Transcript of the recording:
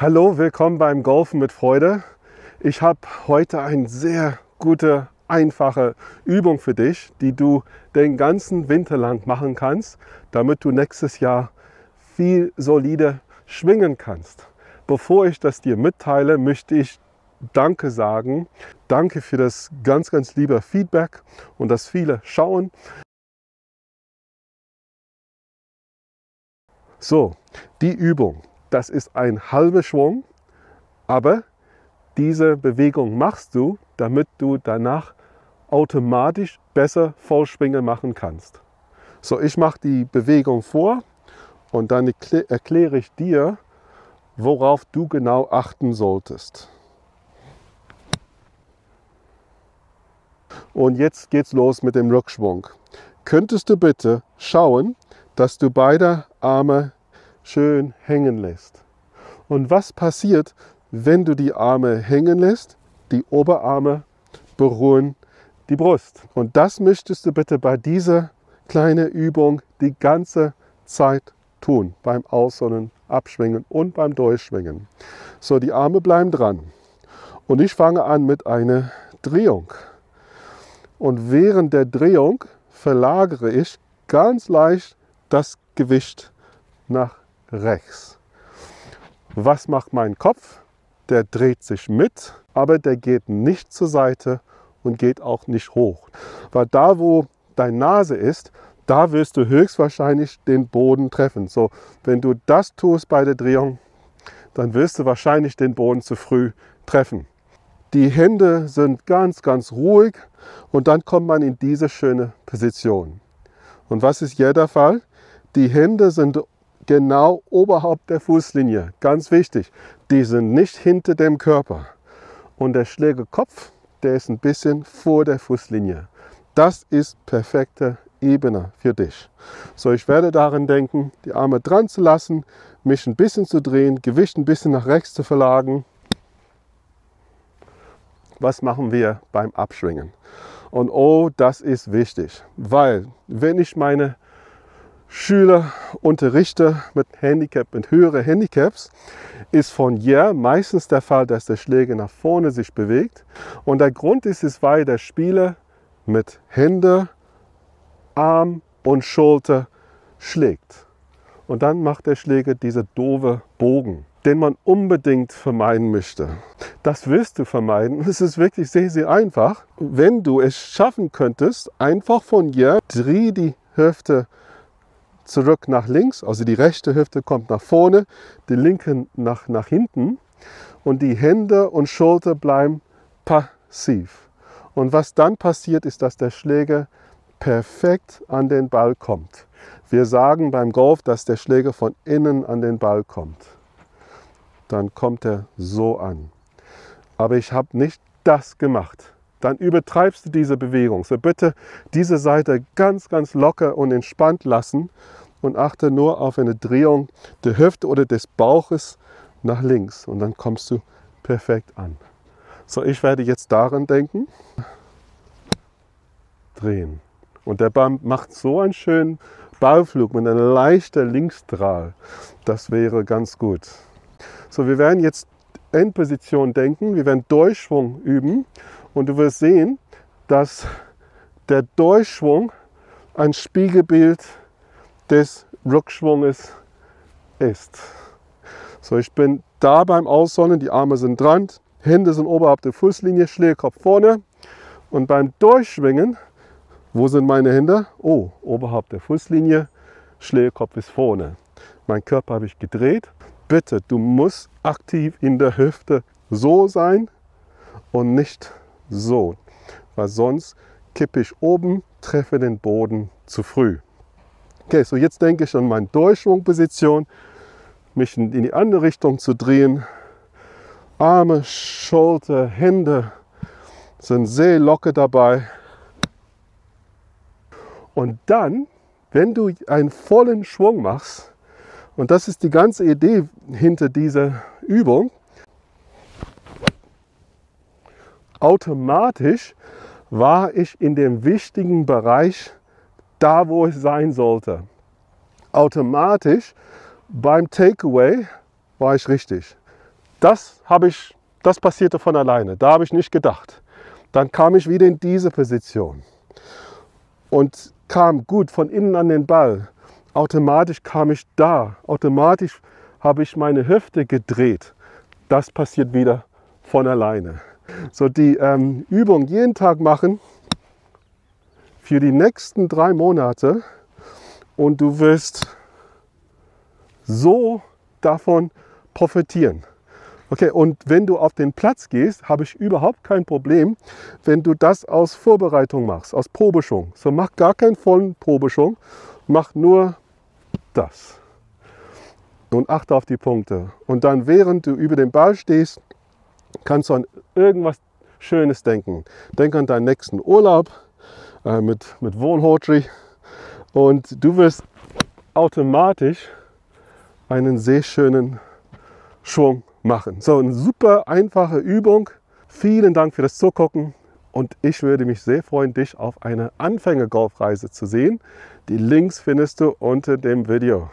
Hallo, willkommen beim Golfen mit Freude. Ich habe heute eine sehr gute, einfache Übung für dich, die du den ganzen Winter lang machen kannst, damit du nächstes Jahr viel solide schwingen kannst. Bevor ich das dir mitteile, möchte ich Danke sagen. Danke für das ganz, ganz liebe Feedback und das viele schauen. So, die Übung, das ist ein halber Schwung, aber diese Bewegung machst du, damit du danach automatisch besser Vollschwinge machen kannst. So, ich mache die Bewegung vor und dann erkläre ich dir, worauf du genau achten solltest. Und jetzt geht's los mit dem Rückschwung. Könntest du bitte schauen, dass du beide Arme schön hängen lässt. Und was passiert, wenn du die Arme hängen lässt? Die Oberarme berühren die Brust. Und das möchtest du bitte bei dieser kleinen Übung die ganze Zeit tun. Beim Aus- und Abschwingen und beim Durchschwingen. So, die Arme bleiben dran. Und ich fange an mit einer Drehung. Und während der Drehung verlagere ich ganz leicht das Gewicht nach rechts. Was macht mein Kopf? Der dreht sich mit, aber der geht nicht zur Seite und geht auch nicht hoch. Weil da, wo deine Nase ist, da wirst du höchstwahrscheinlich den Boden treffen. So, wenn du das tust bei der Drehung, dann wirst du wahrscheinlich den Boden zu früh treffen. Die Hände sind ganz, ganz ruhig und dann kommt man in diese schöne Position. Und was ist hier der Fall? Die Hände sind genau oberhalb der Fußlinie. Ganz wichtig, die sind nicht hinter dem Körper. Und der Schlägerkopf, der ist ein bisschen vor der Fußlinie. Das ist perfekte Ebene für dich. So, ich werde daran denken, die Arme dran zu lassen, mich ein bisschen zu drehen, Gewicht ein bisschen nach rechts zu verlagern. Was machen wir beim Abschwingen? Und oh, das ist wichtig, weil wenn ich meine Schüler unterrichte mit Handicap, mit höheren Handicaps, ist von hier meistens der Fall, dass der Schläger nach vorne sich bewegt. Und der Grund ist es, weil der Spieler mit Hände, Arm und Schulter schlägt. Und dann macht der Schläger diese doofe Bogen den man unbedingt vermeiden möchte. Das wirst du vermeiden. Es ist wirklich sehr, sehr einfach. Wenn du es schaffen könntest, einfach von hier dreh die Hüfte zurück nach links, also die rechte Hüfte kommt nach vorne, die linke nach, nach hinten und die Hände und Schulter bleiben passiv. Und was dann passiert, ist, dass der Schläger perfekt an den Ball kommt. Wir sagen beim Golf, dass der Schläger von innen an den Ball kommt dann kommt er so an. Aber ich habe nicht das gemacht. Dann übertreibst du diese Bewegung. So bitte diese Seite ganz, ganz locker und entspannt lassen und achte nur auf eine Drehung der Hüfte oder des Bauches nach links und dann kommst du perfekt an. So, ich werde jetzt daran denken. Drehen. Und der Baum macht so einen schönen Ballflug mit einem leichten Linksstrahl. Das wäre ganz gut. So, wir werden jetzt Endposition denken, wir werden Durchschwung üben und du wirst sehen, dass der Durchschwung ein Spiegelbild des Rückschwunges ist. So, ich bin da beim Aussonnen, die Arme sind dran, Hände sind oberhalb der Fußlinie, Schlägerkopf vorne und beim Durchschwingen, wo sind meine Hände? Oh, oberhalb der Fußlinie, Schlägerkopf ist vorne. Mein Körper habe ich gedreht bitte, du musst aktiv in der Hüfte so sein und nicht so, weil sonst kippe ich oben, treffe den Boden zu früh. Okay, so jetzt denke ich an meine Durchschwungposition, mich in die andere Richtung zu drehen. Arme, Schulter, Hände sind sehr locker dabei. Und dann, wenn du einen vollen Schwung machst, und das ist die ganze Idee hinter dieser Übung. Automatisch war ich in dem wichtigen Bereich da, wo ich sein sollte. Automatisch beim Takeaway war ich richtig. das habe ich, das passierte von alleine. Da habe ich nicht gedacht. Dann kam ich wieder in diese Position und kam gut von innen an den Ball. Automatisch kam ich da. Automatisch habe ich meine Hüfte gedreht. Das passiert wieder von alleine. So die ähm, Übung jeden Tag machen für die nächsten drei Monate und du wirst so davon profitieren. Okay, und wenn du auf den Platz gehst, habe ich überhaupt kein Problem, wenn du das aus Vorbereitung machst, aus Probeschwung. So mach gar keinen vollen Probeschwung, mach nur das. Und achte auf die Punkte. Und dann, während du über den Ball stehst, kannst du an irgendwas Schönes denken. Denk an deinen nächsten Urlaub äh, mit, mit Wohnhotri und du wirst automatisch einen sehr schönen Schwung machen. So, eine super einfache Übung. Vielen Dank für das Zugucken und ich würde mich sehr freuen, dich auf eine Anfänger-Golfreise zu sehen. Die Links findest du unter dem Video.